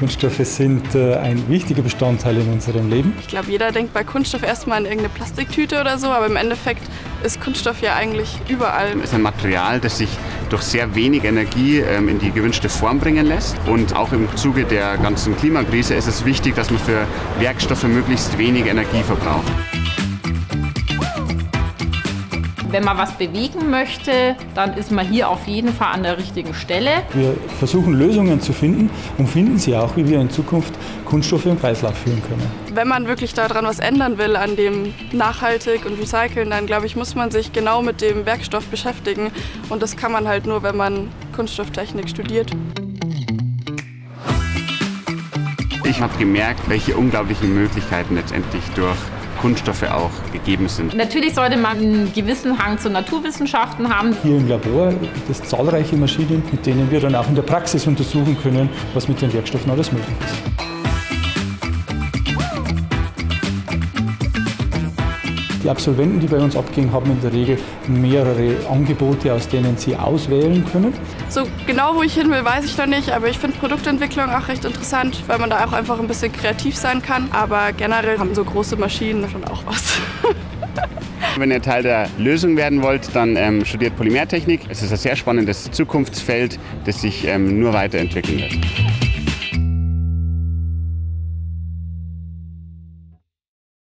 Kunststoffe sind äh, ein wichtiger Bestandteil in unserem Leben. Ich glaube, jeder denkt bei Kunststoff erstmal an irgendeine Plastiktüte oder so, aber im Endeffekt ist Kunststoff ja eigentlich überall. Es ist ein Material, das sich durch sehr wenig Energie ähm, in die gewünschte Form bringen lässt. Und auch im Zuge der ganzen Klimakrise ist es wichtig, dass man für Werkstoffe möglichst wenig Energie verbraucht. Wenn man was bewegen möchte, dann ist man hier auf jeden Fall an der richtigen Stelle. Wir versuchen Lösungen zu finden und finden sie auch, wie wir in Zukunft Kunststoffe im Kreislauf führen können. Wenn man wirklich daran was ändern will, an dem nachhaltig und recyceln, dann glaube ich, muss man sich genau mit dem Werkstoff beschäftigen. Und das kann man halt nur, wenn man Kunststofftechnik studiert. Ich habe gemerkt, welche unglaublichen Möglichkeiten letztendlich durch Kunststoffe auch gegeben sind. Natürlich sollte man einen gewissen Hang zu Naturwissenschaften haben. Hier im Labor gibt es zahlreiche Maschinen, mit denen wir dann auch in der Praxis untersuchen können, was mit den Werkstoffen alles möglich ist. Die Absolventen, die bei uns abgehen, haben in der Regel mehrere Angebote, aus denen sie auswählen können. So genau, wo ich hin will, weiß ich noch nicht, aber ich finde Produktentwicklung auch recht interessant, weil man da auch einfach ein bisschen kreativ sein kann. Aber generell haben so große Maschinen schon auch was. Wenn ihr Teil der Lösung werden wollt, dann ähm, studiert Polymertechnik. Es ist ein sehr spannendes Zukunftsfeld, das sich ähm, nur weiterentwickeln wird.